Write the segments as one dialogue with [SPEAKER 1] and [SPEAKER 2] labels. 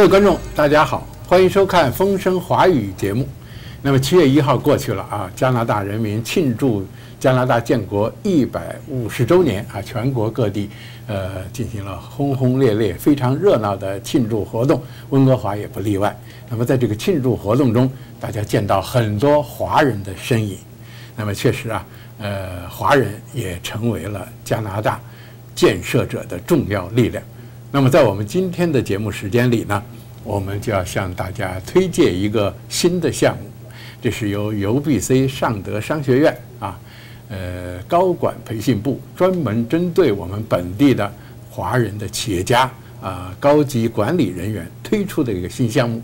[SPEAKER 1] 各位观众，大家好，欢迎收看《风声华语》节目。那么七月一号过去了啊，加拿大人民庆祝加拿大建国一百五十周年啊，全国各地呃进行了轰轰烈烈、非常热闹的庆祝活动，温哥华也不例外。那么在这个庆祝活动中，大家见到很多华人的身影。那么确实啊，呃，华人也成为了加拿大建设者的重要力量。那么在我们今天的节目时间里呢，我们就要向大家推荐一个新的项目，这是由 UBC 尚德商学院啊，呃，高管培训部专门针对我们本地的华人的企业家啊、高级管理人员推出的一个新项目。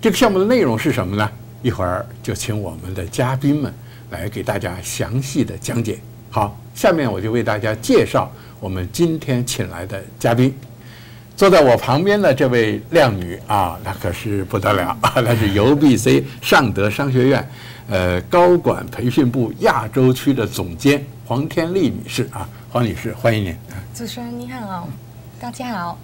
[SPEAKER 1] 这个项目的内容是什么呢？一会儿就请我们的嘉宾们来给大家详细的讲解。好，下面我就为大家介绍我们今天请来的嘉宾。坐在我旁边的这位靓女啊，那可是不得了，那是 UBC 尚德商学院呃高管培训部亚洲区的总监黄天丽女士啊，黄女士，欢迎您。
[SPEAKER 2] 主持人你好，大家好。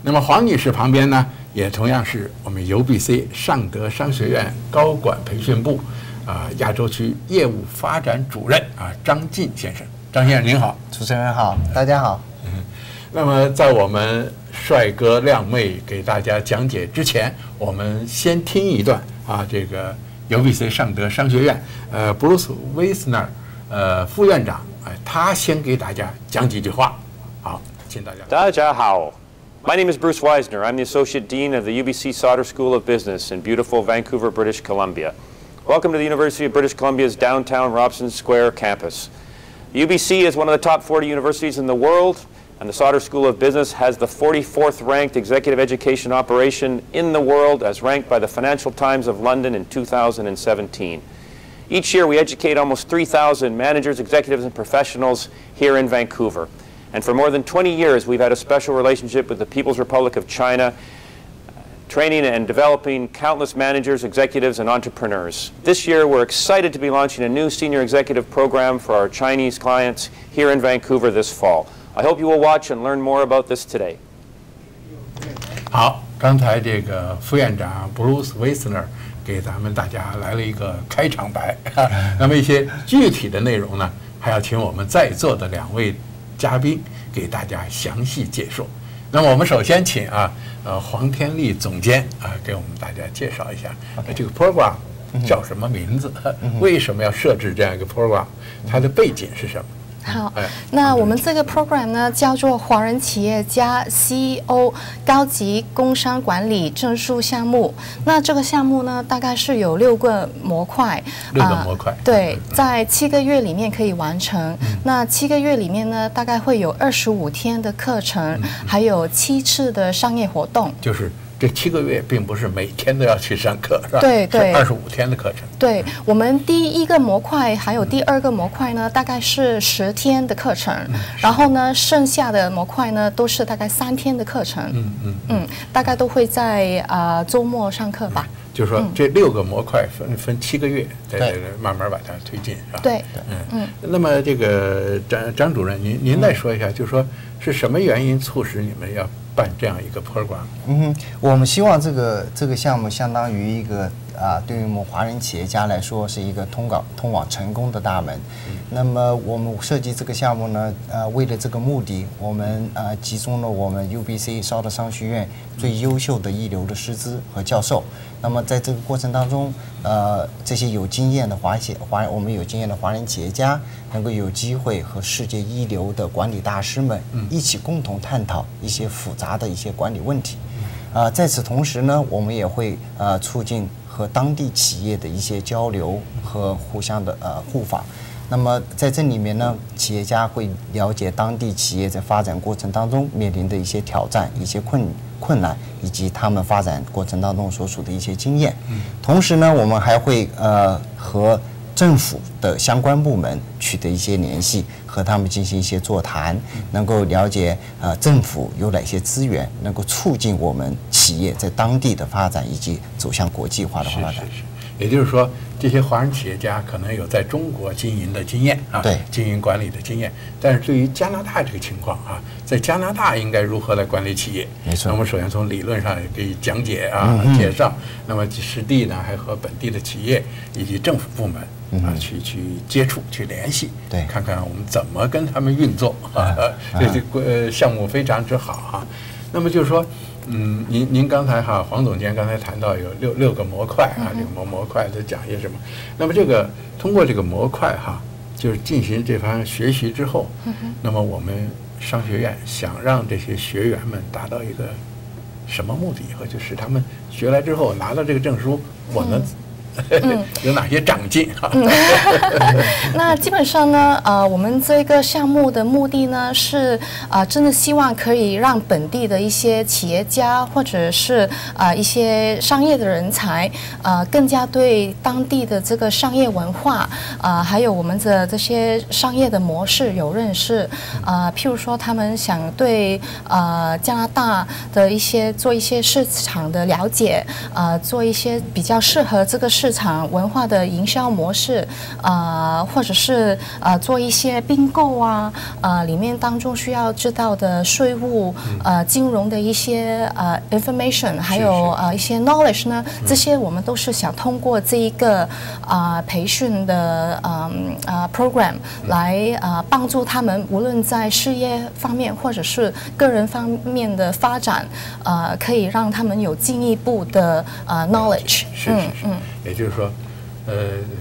[SPEAKER 1] 那么黄女士旁边呢，也同样是我们 UBC 尚德商学院高管培训部啊亚洲区业务发展主任啊张进先生，张先生您好。
[SPEAKER 3] 主持人好，大家好。
[SPEAKER 1] 那么，在我们帅哥靓妹给大家讲解之前，我们先听一段啊，这个 UBC 尚德商学院呃，Bruce Wisner 呃副院长哎、他先给大家讲几句话。好，请大家。
[SPEAKER 4] 大家好. My name is Bruce Weisner. I'm the Associate Dean of the UBC Sauder School of Business in beautiful Vancouver, British Columbia. Welcome to the University of British Columbia's downtown Robson Square campus. UBC is one of the top 40 universities in the world, and the Sauder School of Business has the 44th ranked executive education operation in the world as ranked by the Financial Times of London in 2017. Each year, we educate almost 3,000 managers, executives, and professionals here in Vancouver. And for more than 20 years, we've had a special relationship with the People's Republic of China, training and developing countless managers, executives, and entrepreneurs. This year, we're excited to be launching a new senior executive program for our Chinese clients here in Vancouver this fall. I hope you will watch and learn more about this today.
[SPEAKER 1] 好，刚才这个副院长 Bruce Wisner 给咱们大家来了一个开场白，那么一些具体的内容呢，还要请我们在座的两位嘉宾给大家详细介绍。那么我们首先请啊，呃，黄天丽总监啊，给我们大家介绍一下呃这个 program 叫什么名字，为什么要设置这样一个 program，它的背景是什么？
[SPEAKER 2] 好
[SPEAKER 1] 哎，
[SPEAKER 2] 那我们这个 program 呢叫做华人企业家 CEO 高级工商管理证书项目。那这个项目呢，大概是有六个模块，
[SPEAKER 1] 六个
[SPEAKER 2] 啊
[SPEAKER 1] 模块
[SPEAKER 2] 对，在七个月里面可以完成。那七个月里面呢，大概会有二十五天的课程，还有七次的商业活动。
[SPEAKER 1] 就是这七个月并不是每天都要去上课，是吧？
[SPEAKER 2] 对对
[SPEAKER 1] 二十五天的课程。
[SPEAKER 2] 对我们第一个模块还有第二个模块呢，大概是十天的课程，然后呢，剩下的模块呢都是大概三天的课程。
[SPEAKER 1] 嗯嗯。
[SPEAKER 2] 嗯，大概都会在啊、呃周末上课吧。
[SPEAKER 1] 就是说这六个模块分分七个月，对
[SPEAKER 3] 对
[SPEAKER 1] 对对，慢慢把它推进，是吧？
[SPEAKER 2] 对，
[SPEAKER 1] 嗯
[SPEAKER 2] 嗯。
[SPEAKER 1] 那么这个张张主任，您您再说一下，就是说是什么原因促使你们要办这样一个博
[SPEAKER 3] 物馆嗯，我们希望这个这个项目相当于一个啊，对于我们华人企业家来说是一个通往通往成功的大门。那么我们设计这个项目呢，呃，为了这个目的，我们呃集中了我们 UBC 烧的商学院最优秀的一流的师资和教授。那么在这个过程当中，呃，这些有经验的华企华我们有经验的华人企业家，能够有机会和世界一流的管理大师们一起共同探讨一些复杂的一些管理问题。啊、在此同时呢，我们也会呃促进和当地企业的一些交流和互相的呃互访。那么在这里面呢，企业家会了解当地企业在发展过程当中面临的一些挑战、一些困困难，以及他们发展过程当中所处的一些经验。同时呢，我们还会呃和政府的相关部门取得一些联系，和他们进行一些座谈，能够了解呃政府有哪些资源，能够促进我们企业在当地的发展以及走向国际化的发展。
[SPEAKER 1] 是是，也就是说，这些华人企业家可能有在中国经营的经验啊，
[SPEAKER 3] 对
[SPEAKER 1] 经营管理的经验，但是对于加拿大这个情况啊，在加拿大应该如何来管理企业？
[SPEAKER 3] 没错
[SPEAKER 1] 那我们首先从理论上也可以讲解啊、
[SPEAKER 3] 嗯
[SPEAKER 1] 介绍，那么实地呢，还和本地的企业以及政府部门啊去去接触、去联系，看看我们怎么跟他们运作啊，这这个呃项目非常之好哈、那么就是说。嗯，您您刚才哈，黄总监刚才谈到有六六个模块啊，这个模模块在讲些什么？那么这个通过这个模块哈，就是进行这番学习之后，那么我们商学院想让这些学员们达到一个什么目的？以后就是他们学来之后拿到这个证书，我能 有哪些长进哈？
[SPEAKER 2] 那基本上呢，呃，我们这个项目的目的呢是，呃，真的希望可以让本地的一些企业家或者是呃一些商业的人才，呃，更加对当地的这个商业文化，呃，还有我们的这些商业的模式有认识，呃，譬如说他们想对呃加拿大的一些做一些市场的了解，呃，做一些比较适合这个市场文化的营销模式，呃，或者是呃做一些并购啊，呃，里面当中需要知道的税务、呃金融的一些呃 information，还有呃一些 knowledge 呢，这些我们都是想通过这一个啊、呃培训的嗯呃 program 来呃帮助他们，无论在事业方面或者是个人方面的发展，呃，可以让他们有进一步的呃 knowledge。
[SPEAKER 1] 是是是，也就是说，呃，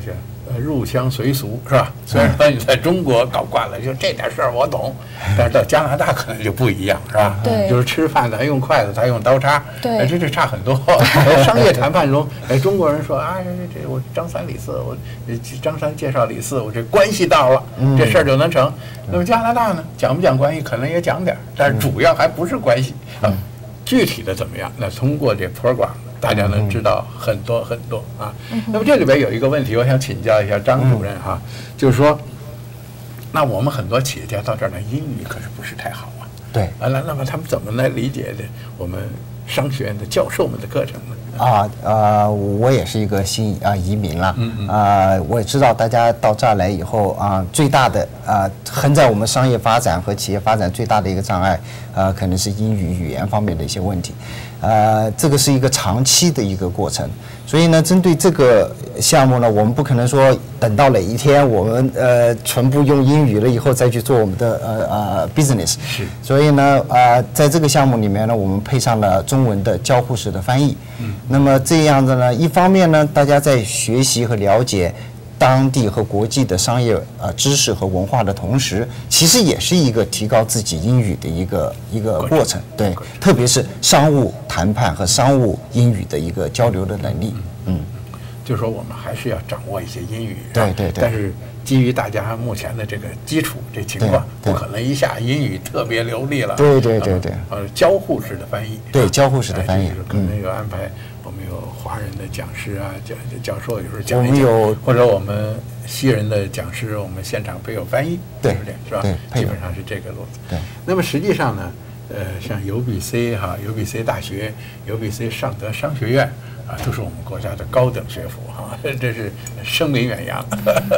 [SPEAKER 1] 这呃入乡随俗是吧？虽然说你在中国搞惯了，就这点事儿我懂，但是到加拿大可能就不一样是吧？
[SPEAKER 2] 对
[SPEAKER 1] 就是吃饭咱用筷子，他用刀叉，这这差很多。商业谈判中，哎，中国人说啊，这这我张三李四，我呃张三介绍李四，我这关系到了，这事儿就能成。那么加拿大呢，讲不讲关系，可能也讲点儿，但是主要还不是关系啊。具体的怎么样？那通过这 program，大家能知道很多很多啊。那么这里边有一个问题，我想请教一下张主任哈，就是说，那我们很多企业家到这儿来，英语可是不是太好啊。
[SPEAKER 3] 对
[SPEAKER 1] 啊，那那么他们怎么来理解的我们商学院的教授们的课程。呢？
[SPEAKER 3] 啊，呃，我也是一个新啊移民了，
[SPEAKER 1] 嗯
[SPEAKER 3] 啊，我也知道大家到这儿来以后啊，最大的啊横在我们商业发展和企业发展最大的一个障碍，呃，可能是英语语言方面的一些问题，呃，这个是一个长期的一个过程，所以呢，针对这个项目呢，我们不可能说等到哪一天我们呃全部用英语了以后再去做我们的呃呃 business，
[SPEAKER 1] 是
[SPEAKER 3] 所以呢，呃，在这个项目里面呢，我们配上了中文的交互式的翻译。嗯。那么这样子呢，一方面呢，大家在学习和了解当地和国际的商业呃知识和文化的同时，其实也是一个提高自己英语的一个一个过程。对，特别是商务谈判和商务英语的一个交流的能力。嗯。
[SPEAKER 1] 就是说我们还是要掌握一些英语，
[SPEAKER 3] 对对对
[SPEAKER 1] 但是基于大家目前的这个基础这情况，不可能一下英语特别流利了。
[SPEAKER 3] 对对对对
[SPEAKER 1] 呃，呃交互式的翻译。
[SPEAKER 3] 对交互式的翻译
[SPEAKER 1] 哎就是可能有安排，我们有华人的讲师啊，教教授有时候讲
[SPEAKER 3] 我
[SPEAKER 1] 一讲，
[SPEAKER 3] 们有
[SPEAKER 1] 或者我们西人的讲师，我们现场配有翻译，
[SPEAKER 3] 对
[SPEAKER 1] 是不对？是吧？
[SPEAKER 3] 对
[SPEAKER 1] 基本上是这个路子。
[SPEAKER 3] 对。
[SPEAKER 1] 那么实际上呢，呃，像 UBC 哈、UBC 大学、UBC 尚德商学院啊，都是我们国家的高等学府哈、这是声名远扬。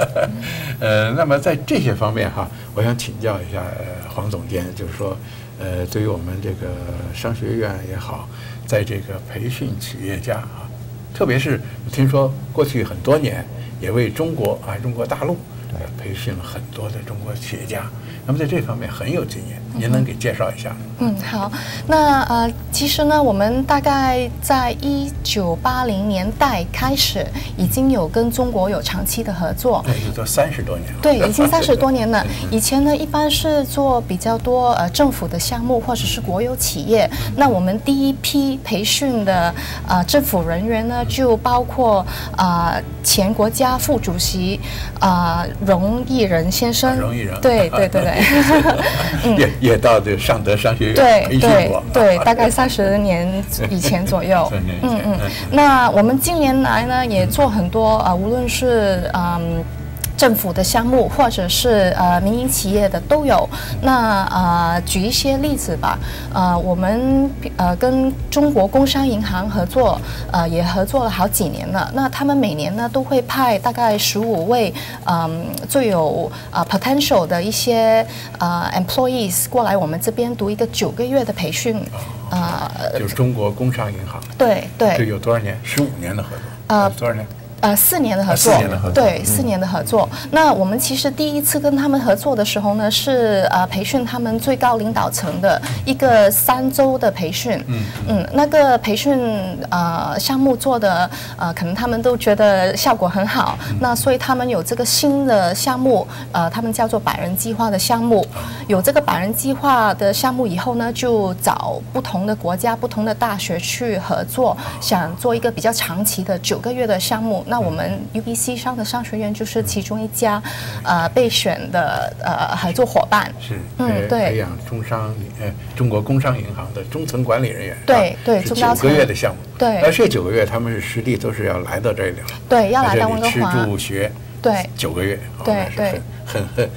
[SPEAKER 1] 呃，那么在这些方面哈、我想请教一下、呃、黄总监，就是说，呃，对于我们这个商学院也好，在这个培训企业家啊，特别是听说过去很多年也为中国啊中国大陆呃培训了很多的中国企业家，那么在这方面很有经验，您能给介绍一下？
[SPEAKER 2] 嗯，好。那呃，其实呢，我们大概在一九八零年代开始，已经有跟中国有长期的合作。
[SPEAKER 1] 对，也都三十多年了。
[SPEAKER 2] 对，已经三十多年了。以前呢，一般是做比较多呃政府的项目或者是国有企业。那我们第一批培训的呃政府人员呢，就包括啊、呃前国家副主席啊、呃荣毅仁先生。
[SPEAKER 1] 荣毅仁
[SPEAKER 2] 对对对对。
[SPEAKER 1] 也也到这个尚德商学院
[SPEAKER 2] 对
[SPEAKER 1] 培训
[SPEAKER 2] 对
[SPEAKER 1] 过。
[SPEAKER 2] 对，大概三十年以前左右 嗯嗯
[SPEAKER 1] 嗯。
[SPEAKER 2] 那我们近年来呢，也做很多呃，无论是嗯。政府的项目或者是呃民营企业的都有。那呃举一些例子吧，呃我们呃跟中国工商银行合作，呃也合作了好几年了。那他们每年呢都会派大概十五位嗯最有呃 potential 的一些呃 employees 过来我们这边读一个九个月的培训，呃
[SPEAKER 1] 就是中国工商银行，
[SPEAKER 2] 对对
[SPEAKER 1] 这
[SPEAKER 2] 对。
[SPEAKER 1] 有多少年？十五年的合作，
[SPEAKER 2] 呃
[SPEAKER 1] 多少年？
[SPEAKER 2] 呃，四年的合
[SPEAKER 1] 啊
[SPEAKER 2] 作，
[SPEAKER 1] 四年的合作
[SPEAKER 2] 对，四年的合作。那我们其实第一次跟他们合作的时候呢，是呃培训他们最高领导层的一个三周的培训。嗯嗯，那个培训呃项目做的呃，可能他们都觉得效果很好。那所以他们有这个新的项目，呃，他们叫做百人计划的项目。有这个百人计划的项目以后呢，就找不同的国家、不同的大学去合作，想做一个比较长期的九个月的项目。那我们 UBC 上的商学院就是其中一家，呃，备选的呃合作伙伴。
[SPEAKER 1] 是，
[SPEAKER 2] 嗯
[SPEAKER 1] 呃
[SPEAKER 2] 对
[SPEAKER 1] 培养中商呃中国工商银行的中层管理人员，
[SPEAKER 2] 对对中高
[SPEAKER 1] 九个月的项目，
[SPEAKER 2] 对
[SPEAKER 1] 而这九个月他们是实地都是要来到这里了，
[SPEAKER 2] 对要来到温哥华
[SPEAKER 1] 住学，
[SPEAKER 2] 对
[SPEAKER 1] 九个月，哦
[SPEAKER 2] 对对
[SPEAKER 1] 很很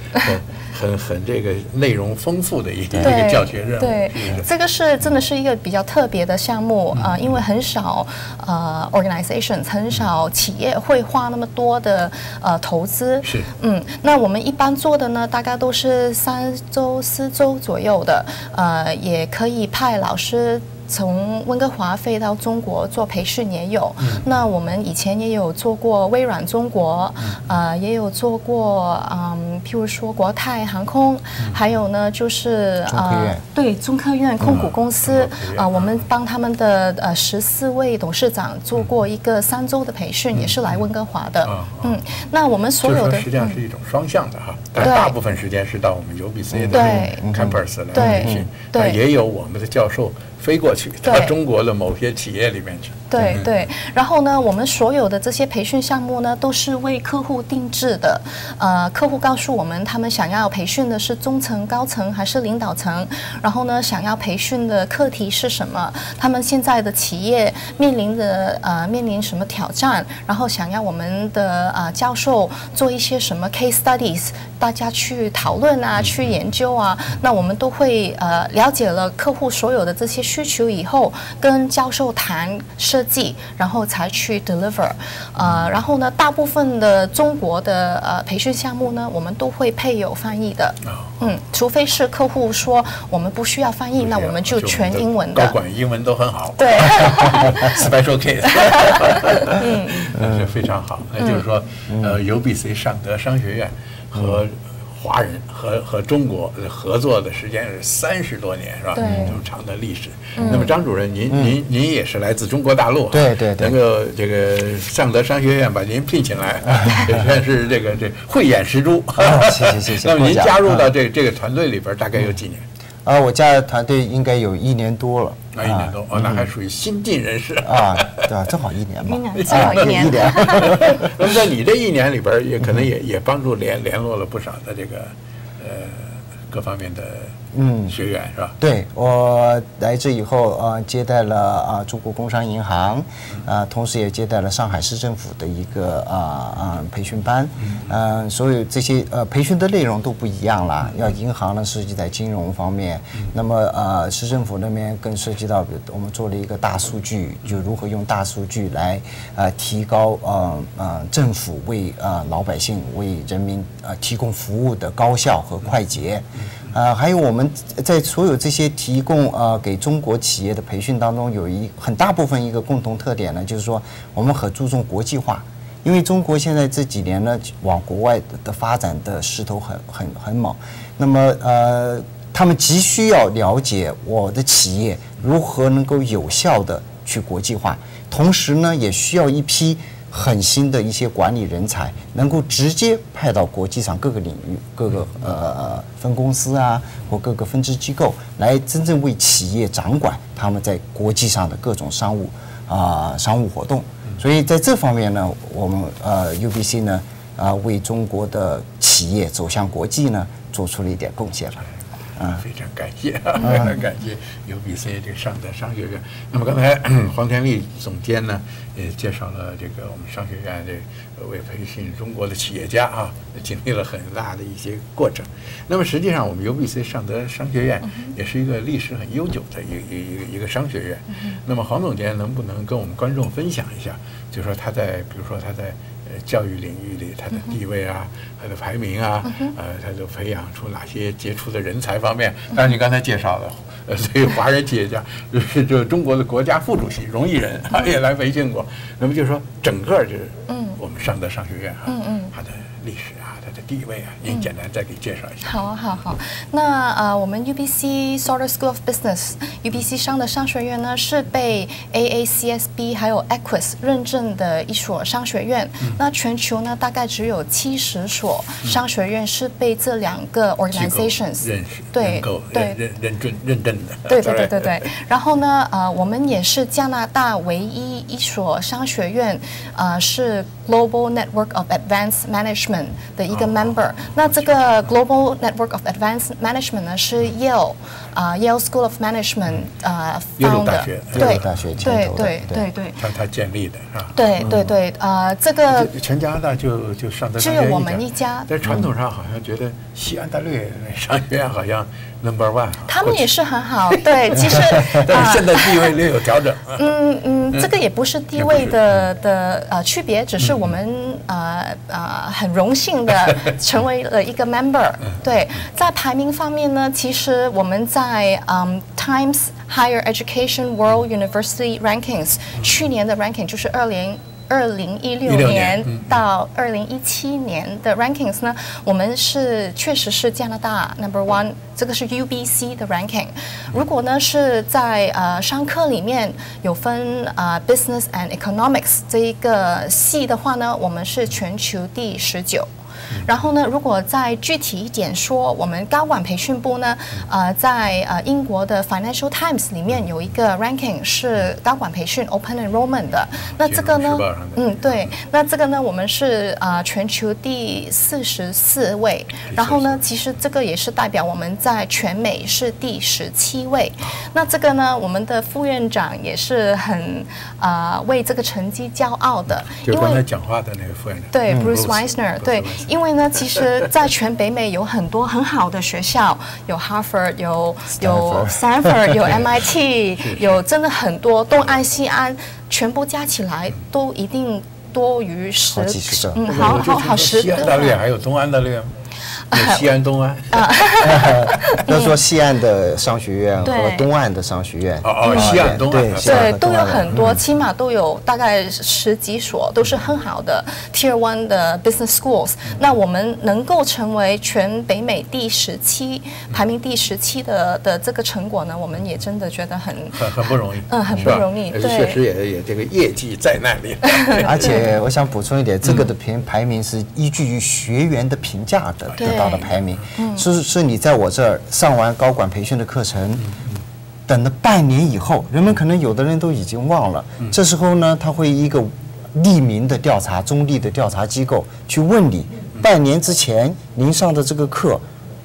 [SPEAKER 1] 很很这个内容丰富的一个一个教学任务，
[SPEAKER 2] 对这个是真的是一个比较特别的项目啊、呃因为很少呃 organizations 很少企业会花那么多的呃投资。
[SPEAKER 1] 是
[SPEAKER 2] 嗯，那我们一般做的呢，大概都是三周、四周左右的，呃，也可以派老师。从温哥华飞到中国做培训也有，那我们以前也有做过微软中国，呃，也有做过，嗯，譬如说国泰航空，还有呢就是
[SPEAKER 3] 啊
[SPEAKER 2] 呃，对中科院控股公司啊、呃我们帮他们的呃十四位董事长做过一个三周的培训，也是来温哥华的。
[SPEAKER 1] 啊。
[SPEAKER 2] 嗯，那我们所有的
[SPEAKER 1] 实际上
[SPEAKER 2] 嗯
[SPEAKER 1] 是一种双向的哈，但大部分时间是到我们 UBC 的
[SPEAKER 2] 对。
[SPEAKER 1] campus 来
[SPEAKER 2] 对
[SPEAKER 1] 培训
[SPEAKER 2] 嗯，对。
[SPEAKER 1] 但也有我们的教授飞过去到中国的某些企业里面去。
[SPEAKER 2] 对对，然后呢，我们所有的这些培训项目呢，都是为客户定制的。呃，客户告诉我们，他们想要培训的是中层、高层还是领导层，然后呢，想要培训的课题是什么？他们现在的企业面临的呃面临什么挑战？然后想要我们的呃教授做一些什么 case studies，大家去讨论啊，去研究啊。那我们都会呃了解了客户所有的这些需求以后，跟教授谈设计，然后才去 deliver。呃，然后呢，大部分的中国的呃培训项目呢，我们都会配有翻译的。嗯，除非是客户说我们不需要翻译，那我们就全英文
[SPEAKER 1] 高
[SPEAKER 2] 的。
[SPEAKER 1] 管英文都很好。
[SPEAKER 2] 对。
[SPEAKER 1] special case，嗯，那是非常好。那就是说，呃，UBC 尚德商学院和华人和和中国合作的时间是三十多年，是吧？
[SPEAKER 2] 对
[SPEAKER 1] 这么长的历史。那么张主任，您您您也是来自中国大陆啊，
[SPEAKER 3] 对对对
[SPEAKER 1] 能够这个尚德商学院把您聘请来，也算是这个这慧眼识珠。
[SPEAKER 3] 谢谢谢谢
[SPEAKER 1] 那么您加入到
[SPEAKER 3] 嗯
[SPEAKER 1] 这这个团队里边，大概有几年？
[SPEAKER 3] 啊，我加入团队应该有一年多了。
[SPEAKER 1] 那，一年多哦，那还属于新进人士。
[SPEAKER 3] 啊，对吧？正好一年嘛。
[SPEAKER 2] 正好一年
[SPEAKER 3] 一年。
[SPEAKER 1] 那么在你这一年里边，也可能也也帮助联联络了不少的这个呃各方面的
[SPEAKER 3] 嗯
[SPEAKER 1] 学员是吧？
[SPEAKER 3] 对我来这以后，呃，接待了啊、中国工商银行，啊、同时也接待了上海市政府的一个啊啊、培训班，嗯、所有这些呃培训的内容都不一样啦。要银行呢涉及在金融方面，那么呃市政府那边更涉及到，比如我们做了一个大数据，就如何用大数据来呃提高呃呃政府为呃老百姓为人民呃提供服务的高效和快捷。呃，还有我们在所有这些提供呃给中国企业的培训当中，有一很大部分一个共同特点呢，就是说我们很注重国际化，因为中国现在这几年呢往国外的发展的势头很很很猛，那么呃，他们急需要了解我的企业如何能够有效的去国际化，同时呢，也需要一批。很新的一些管理人才，能够直接派到国际上各个领域、各个呃分公司啊或各个分支机构，来真正为企业掌管他们在国际上的各种商务啊、商务活动。所以在这方面呢，我们呃 UBC 呢啊、为中国的企业走向国际呢做出了一点贡献了。
[SPEAKER 1] 啊，非常感谢，非常感谢 UBC 这个尚德商学院。那么刚才 黄天利总监呢，也介绍了这个我们商学院这为培训中国的企业家啊，经历了很大的一些过程。那么实际上，我们 UBC 尚德商学院也是一个历史很悠久的一个一个一个商学院。那么黄总监能不能跟我们观众分享一下，就说他在比如说他在呃教育领域里他的地位啊，他的排名啊，呃，他都培养出哪些杰出的人才方面？当然你刚才介绍了，呃，所以华人企业家，就是就中国的国家副主席荣毅人也来培训过。那么就是说整个就是我们上德商学院啊，它的历史地位啊，您简单再给介绍一下。
[SPEAKER 2] 好啊，好好。那呃，我们 UBC Sauder School of Business，UBC 商的商学院呢，是被 AACSB 还有 Equus 认证的一所商学院。那全球呢，大概只有七十所商学院是被这两个 organizations
[SPEAKER 1] 认识、
[SPEAKER 2] 对对
[SPEAKER 1] 认认认证、认证的。
[SPEAKER 2] 对对对对对。然后呢，呃，我们也是加拿大唯一一所商学院，呃，是 Global Network of Advanced Management 的一个 member。那这个 Global Network of Advanced Management 呢，是 Yale 啊、Yale School of Management 呃
[SPEAKER 1] 耶鲁大学，
[SPEAKER 3] 耶
[SPEAKER 2] 对
[SPEAKER 3] 鲁大学的
[SPEAKER 2] 对对
[SPEAKER 3] 对
[SPEAKER 2] 对对
[SPEAKER 1] 他他建立的是吧？
[SPEAKER 2] 对对对，呃，这个
[SPEAKER 1] 全加拿大就就上德
[SPEAKER 2] 只有我们一家
[SPEAKER 1] 在传统上好像觉得西安大略商学院好像 number one 啊。
[SPEAKER 2] 他们也，是很好，对，其实
[SPEAKER 1] 但
[SPEAKER 2] 啊
[SPEAKER 1] 是现在地位略有调整。
[SPEAKER 2] 嗯嗯，这个也不是地位的的呃区别，只是我们呃呃很荣幸的成为了一个 member。对，在排名方面呢，其实我们在嗯 Times Higher Education World University Rankings 去年的 ranking 就是二零。二零一六
[SPEAKER 1] 16年
[SPEAKER 2] 到二零一七年的 rankings 呢，我们是确实是加拿大 number one，这个是 UBC 的 ranking。如果呢是在呃商科里面有分呃 business and economics 这一个系的话呢，我们是全球第十九。然后呢，如果再具体一点说，我们高管培训部呢，呃，在呃英国的 Financial Times 里面有一个 ranking 是高管培训 Open Enrollment 的。那这个呢嗯，对，那这个呢，我们是呃全球第四十四位。然后呢，其实这个也是代表我们在全美是第十七位。那这个呢，我们的副院长也是很呃为这个成绩骄傲的，
[SPEAKER 1] 就刚才讲话的那个副院长。
[SPEAKER 2] 对
[SPEAKER 1] 嗯
[SPEAKER 2] ，Bruce Weisner，对因为呢，其实，在全北美有很多很好的学校，有 Harvard，有有 Stanford，有 MIT，有真的很多东安西安，全部加起来都一定多于十
[SPEAKER 3] 好几十个
[SPEAKER 2] 嗯，好好好十
[SPEAKER 1] 西安大略
[SPEAKER 2] 个。
[SPEAKER 1] 还有东安大略吗？有 西安东安啊。
[SPEAKER 3] 要说西岸的商学院和东岸的商学院，
[SPEAKER 1] 哦哦西岸。东岸
[SPEAKER 3] 对，
[SPEAKER 2] 都有很多，起码都有大概十几所，都是很好的 Tier One 的 Business Schools。那我们能够成为全北美第十七，排名第十七的的这个成果呢，我们也真的觉得很
[SPEAKER 1] 很很不容易，
[SPEAKER 2] 嗯很不容易对。
[SPEAKER 1] 呃确实也也这个业绩在那里。
[SPEAKER 3] 而且我想补充一点，这个的评排名是依据于学员的评价的
[SPEAKER 2] 对。
[SPEAKER 3] 得到的排名，是是你在我这儿上完高管培训的课程。等了半年以后，人们可能有的人都已经忘了。这时候呢，他会一个匿名的调查、中立的调查机构去问你，半年之前您上的这个课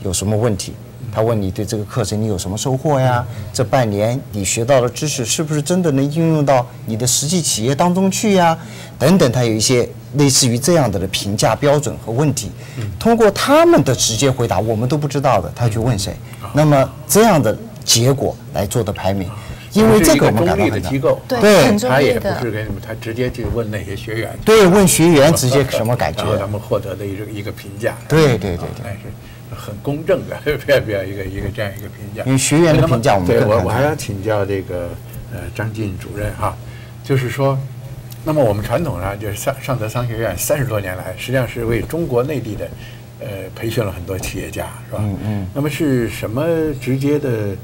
[SPEAKER 3] 有什么问题？他问你对这个课程你有什么收获呀？这半年你学到的知识是不是真的能应用到你的实际企业当中去呀？等等，他有一些类似于这样的评价标准和问题，通过他们的直接回答，我们都不知道的，他去问谁？那么这样的结果来做的排名，因为这个我们
[SPEAKER 1] 中
[SPEAKER 3] 感到很难。
[SPEAKER 1] 立的机构，
[SPEAKER 2] 对
[SPEAKER 1] 他也不。是给你们，他直接去问那些学员，
[SPEAKER 3] 对，问学员直接什么 感觉
[SPEAKER 1] 然？后他们获得的一个一个评价。
[SPEAKER 3] 对对对对
[SPEAKER 1] 很公正的，这样一个一个这样一个评价。
[SPEAKER 3] 因为学员的评价我们
[SPEAKER 1] 对我我还要请教这个呃张晋主任哈，就是说，那么我们传统上就是上上德商学院三十多年来，实际上是为中国内地的呃培训了很多企业家，是吧？
[SPEAKER 3] 嗯嗯。
[SPEAKER 1] 那么是什么直接的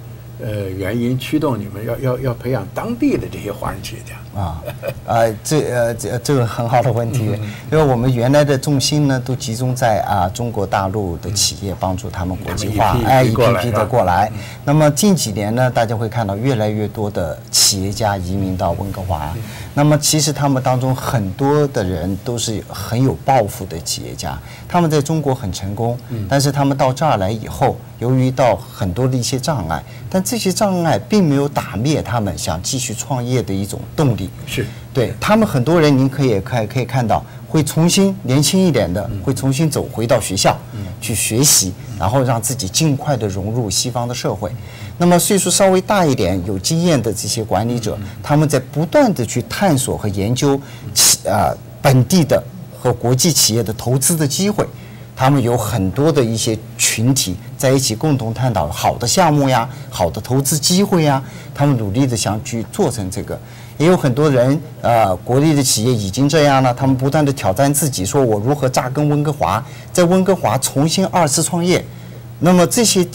[SPEAKER 1] 呃原因驱动你们要要要培养当地的这些华人企业家？
[SPEAKER 3] 啊，呃，这呃这这个很好的问
[SPEAKER 1] 嗯
[SPEAKER 3] 题，因为我们原来的重心呢都集中在啊中国大陆的企业，帮助他们国际化哎，
[SPEAKER 1] 一
[SPEAKER 3] 一批批的过来。那么近几年呢，大家会看到越来越多的企业家移民到温哥华。那么其实他们当中很多的人都是很有抱负的企业家，他们在中国很成功，但是他们到这儿来以后，由于到很多的一些障碍，但这些障碍并没有打灭他们想继续创业的一种动力。
[SPEAKER 1] 是
[SPEAKER 3] 对他们很多人，您可以看可以看到，会重新年轻一点的，会重新走回到学校去学习，然后让自己尽快的融入西方的社会。那么岁数稍微大一点、有经验的这些管理者，他们在不断的去探索和研究企啊本地的和国际企业的投资的机会。他们有很多的一些群体在一起共同探讨好的项目呀、好的投资机会呀，他们努力的想去做成这个。也有很多人，呃，国内的企业已经这样了，他们不断的挑战自己，说我如何扎根温哥华，在温哥华重新二次创业。那么这些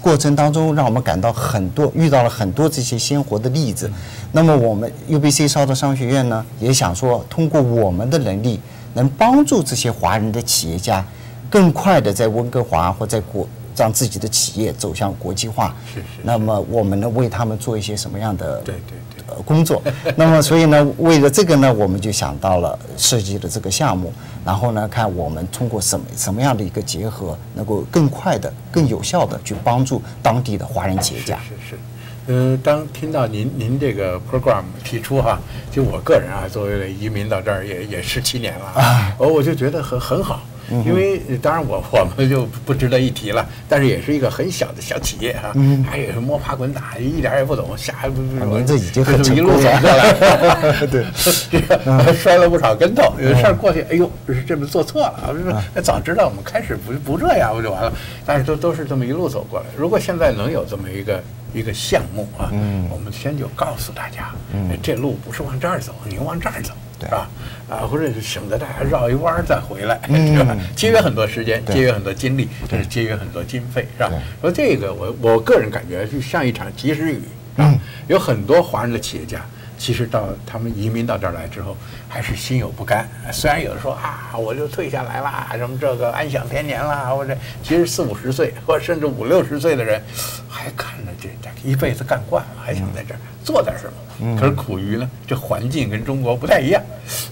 [SPEAKER 3] 过程当中，让我们感到很多遇到了很多这些鲜活的例子。那么我们 UBC 烧的商学院呢，也想说，通过我们的能力，能帮助这些华人的企业家，更快的在温哥华或在国让自己的企业走向国际化。
[SPEAKER 1] 是是
[SPEAKER 3] 那么我们能，为他们做一些什么样的
[SPEAKER 1] 对对对
[SPEAKER 3] 呃工作。那么，所以呢，为了这个呢，我们就想到了设计的这个项目，然后呢，看我们通过什么什么样的一个结合，能够更快的、更有效的去帮助当地的华人企业家。
[SPEAKER 1] 是是，呃，当听到您您这个 program 提出哈，就我个人啊，作为移民到这儿也也十七年了啊，我我就觉得很很好。因为呃当然我 我们就不值得一提了，但是也是一个很小的小企业哈，还有摸爬滚打，一点儿也不懂，瞎
[SPEAKER 3] 啊您这已经很
[SPEAKER 1] 一路走过来，
[SPEAKER 3] 对，
[SPEAKER 1] 这个摔了不少跟头，有的事儿过去，哎呦，这是这么做错了，啊，是那早知道我们开始不不这样不就完了？但是都都是这么一路走过来。如果现在能有这么一个一个项目啊，我们先就告诉大家，嗯。这路不是往这儿走，你往这儿走。
[SPEAKER 3] 对
[SPEAKER 1] 是吧？啊，或者是省得大家绕一弯儿再回来，对吧？节约很多时间，节约很多精力，这是节约很多经费，是吧
[SPEAKER 3] 对？
[SPEAKER 1] 说这个，我我个人感觉就像一场及时雨，是吧？有很多华人的企业家。其实到他们移民到这儿来之后，还是心有不甘。虽然有的说啊，我就退下来啦，什么这个安享天年啦，或者其实四五十岁或者甚至五六十岁的人，还看着这这一辈子干惯了，还想在这儿做点什么。可是苦于呢，这环境跟中国不太一样。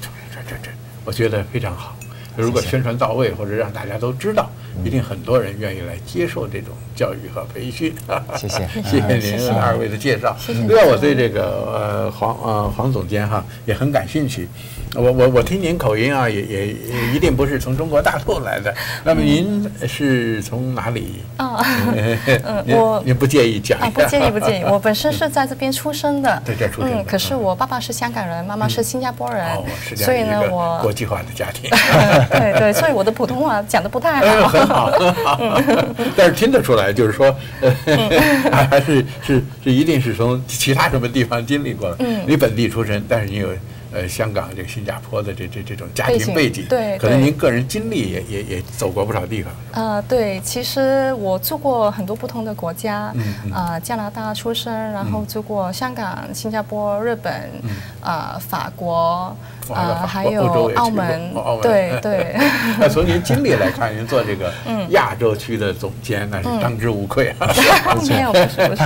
[SPEAKER 1] 这这这这，我觉得非常好。如果宣传到位，或者让大家都知道，一定很多人愿意来接受这种教育和培训。
[SPEAKER 3] 谢谢
[SPEAKER 1] 谢谢您二位的介绍。另外，我对这个呃黄呃黄总监哈也很感兴趣。我我我听您口音啊，也也也一定不是从中国大陆来的。那么您是从哪里？
[SPEAKER 2] 啊我
[SPEAKER 1] 您不介意讲
[SPEAKER 2] 啊？不介意，不介意。我本身是在这边出生的，
[SPEAKER 1] 在这出生
[SPEAKER 2] 嗯，可是我爸爸是香港人，妈妈是新加坡人所以呢，我
[SPEAKER 1] 国际化的家庭。
[SPEAKER 2] 对对，所以我的普通话讲的不太
[SPEAKER 1] 嗯，
[SPEAKER 2] 好。
[SPEAKER 1] 很好，很好。但是听得出来，就是说，呃还是是是一定是从其他什么地方经历过的。
[SPEAKER 2] 嗯
[SPEAKER 1] 你本地出身，但是你有呃香港、这个新加坡的这这这种家庭背景，
[SPEAKER 2] 背景对
[SPEAKER 1] 可能您个人经历也也也走过不少地方。
[SPEAKER 2] 呃，对，其实我住过很多不同的国家，
[SPEAKER 1] 嗯嗯
[SPEAKER 2] 啊、加拿大出生，然后住过香港、新加坡、日本，啊、法国，
[SPEAKER 1] 哇那法
[SPEAKER 2] 呃，还有澳门
[SPEAKER 1] 哦澳门，
[SPEAKER 2] 对对。
[SPEAKER 1] 那从您经历来看，您做这个亚洲区的总监，那是当之无愧啊。
[SPEAKER 2] 没有，不是不是，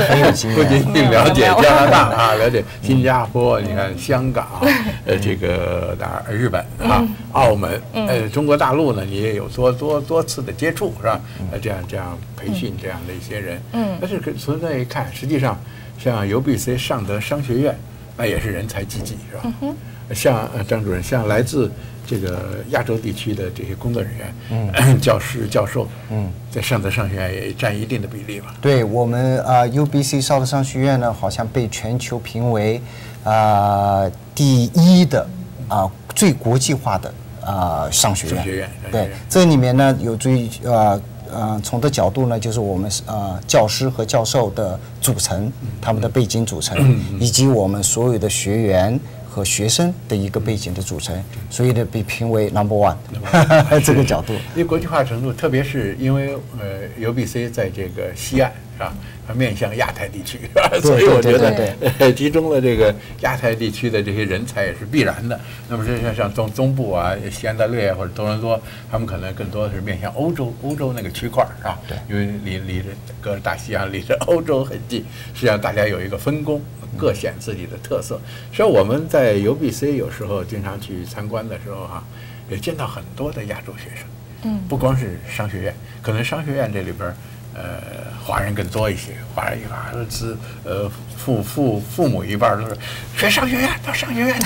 [SPEAKER 1] 不
[SPEAKER 3] 验。
[SPEAKER 1] 仅仅了解加拿大啊，了解新加坡，你看香港，呃，这个哪儿日本啊，澳门，呃，中国大陆呢，你也有多多多次的接触是吧？呃，这样这样培训这样的一些人，
[SPEAKER 2] 嗯
[SPEAKER 1] 但是可从那一看，实际上像 UBC 尚德商学院，那也是人才济济是吧？像呃张主任，像来自这个亚洲地区的这些工作人员、嗯 教师、教授，
[SPEAKER 3] 嗯，
[SPEAKER 1] 在上德商学院也占一定的比例吧？
[SPEAKER 3] 对我们啊、UBC 上德商学院呢，好像被全球评为啊、第一的啊、最国际化的啊、商学院。
[SPEAKER 1] 商学院
[SPEAKER 3] 对，这里面呢有最啊呃呃，从的角度呢，就是我们呃教师和教授的组成，他们的背景组成，以及我们所有的学员。和学生的一个背景的组成，所以呢被评为 number one，这个角度。
[SPEAKER 1] 因为国际化程度，特别是因为呃 UBC 在这个西岸，是吧？它面向亚太地区，所以我觉得呃 集中了这个亚太地区的这些人才也是必然的。那么这像像中中部啊、西安大略或者多伦多，他们可能更多的是面向欧洲，欧洲那个区块儿是吧？
[SPEAKER 3] 对，
[SPEAKER 1] 因为离离着隔着大西洋，离着欧洲很近，实际上大家有一个分工，各显自己的特色。所以我们在 UBC 有时候经常去参观的时候哈、也见到很多的亚洲学生。
[SPEAKER 2] 嗯
[SPEAKER 1] 不光是商学院，可能商学院这里边儿，呃，华人更多一些，华人一般儿子，呃，父父父母一半儿都是学商学院，到商学院，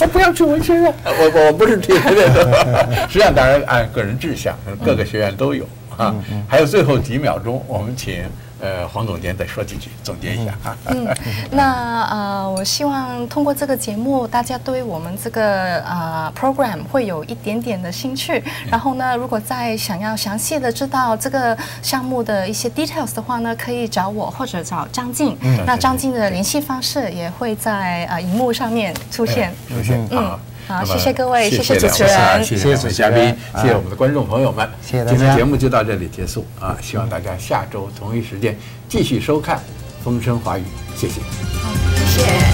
[SPEAKER 1] 我不要去文学院，我我我不是提这个，实际上当然按个人志向，各个学院都有啊。还有最后几秒钟，我们请呃黄总监再说几句，总结一下啊。
[SPEAKER 2] 嗯，那呃，我希望通过这个节目，大家对我们这个呃 program 会有一点点的兴趣。然后呢，如果再想要详细的知道这个项目的一些 details 的话呢，可以找我或者找张静。嗯那张静的联系方式也会在呃荧幕上面出现。
[SPEAKER 1] 出现啊。
[SPEAKER 2] 嗯好谢谢各位
[SPEAKER 1] 谢
[SPEAKER 2] 谢谢主持
[SPEAKER 1] 两位啊
[SPEAKER 2] 人
[SPEAKER 1] 谢谢两位嘉宾，谢谢我们的观众朋友们。
[SPEAKER 3] 谢谢大家
[SPEAKER 1] 今天节目就到这里结束啊！希望大家下周同一时间继续收看《风声华语》，谢谢。
[SPEAKER 2] 好，谢谢。